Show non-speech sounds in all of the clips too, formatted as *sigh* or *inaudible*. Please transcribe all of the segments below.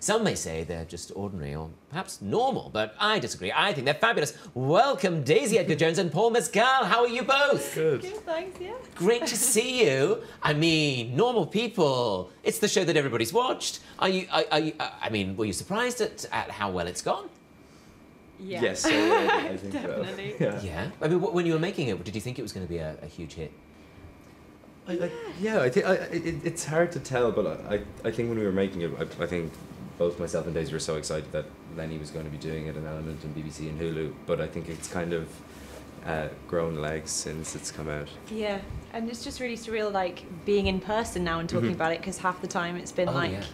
Some may say they're just ordinary or perhaps normal, but I disagree. I think they're fabulous. Welcome, Daisy Edgar Jones and Paul Mescal. How are you both? Good. Good, thanks, yeah. Great to *laughs* see you. I mean, normal people. It's the show that everybody's watched. Are you? Are, are you uh, I mean, were you surprised at, at how well it's gone? Yeah. Yes, I, I think *laughs* Definitely. so. Yeah. Yeah. I mean, when you were making it, did you think it was going to be a, a huge hit? I, I, yeah, I think I, it, it's hard to tell, but I, I think when we were making it, I, I think both myself and Daisy were so excited that Lenny was going to be doing it in Element and BBC and Hulu. But I think it's kind of uh, grown legs since it's come out. Yeah, and it's just really surreal, like being in person now and talking Mhm. about it, because half the time it's been Oh, like, yeah.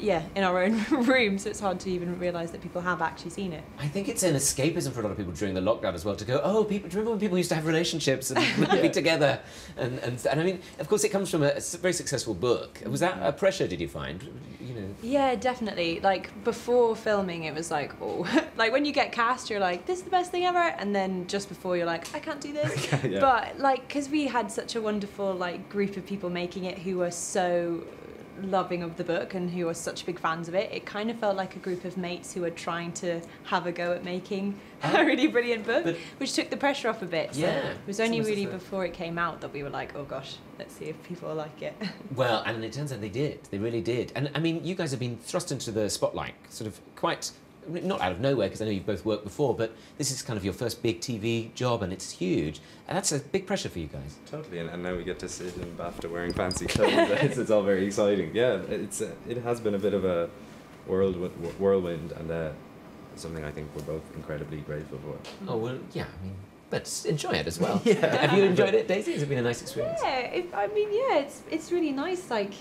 Yeah, in our own *laughs* room, so it's hard to even realise that people have actually seen it. I think it's an escapism for a lot of people during the lockdown as well to go, oh, people, do you remember when people used to have relationships and *laughs* be together? And, and, and I mean, of course, it comes from a, a very successful book. Was that a mm-hmm. pressure, did you find? You know, Yeah, definitely. Like before filming, it was like, oh, *laughs* like when you get cast, you're like, this is the best thing ever, and then just before, you're like, I can't do this. Yeah. But like, because we had such a wonderful like group of people making it who were so loving of the book and who are such big fans of it, it kind of felt like a group of mates who were trying to have a go at making Oh. a really brilliant book, But- which took the pressure off a bit. So Yeah, it was only really before it came out that we were like, oh gosh, let's see if people like it. *laughs* Well, and it turns out they did. They really did. And I mean, you guys have been thrust into the spotlight, sort of quite not out of nowhere, because I know you've both worked before, but this is kind of your first big TV job, and it's huge. And that's a big pressure for you guys. Totally, and, and now we get to sit in BAFTA wearing fancy clothes. *laughs* it's, it's all very exciting. Yeah, it's uh, it has been a bit of a whirlwind, whirlwind and uh, something I think we're both incredibly grateful for. Oh well, yeah. I mean, but enjoy it as well. *laughs* Yeah. Have you enjoyed it, Daisy? Has it been a nice experience? Yeah, it, I mean, yeah, it's it's really nice. Like,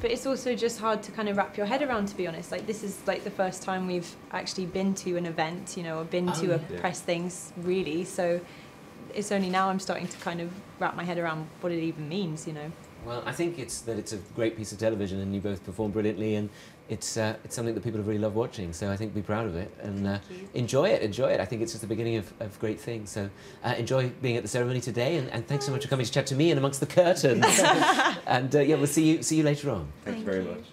but it's also just hard to kind of wrap your head around. To be honest, like this is like the first time we've actually been to an event, you know, or been Oh, to a yeah. press things really. So it's only now I'm starting to kind of wrap my head around what it even means, you know. Well, I think it's that it's a great piece of television, and you both perform brilliantly, and it's uh, it's something that people have really loved watching. So I think be proud of it and uh, enjoy it. Enjoy it. I think it's just the beginning of, of great things. So uh, enjoy being at the ceremony today, and, and thanks so much for coming to chat to me and amongst the curtains. *laughs* and uh, yeah, we'll see you see you later on. Thanks Thank very you. much.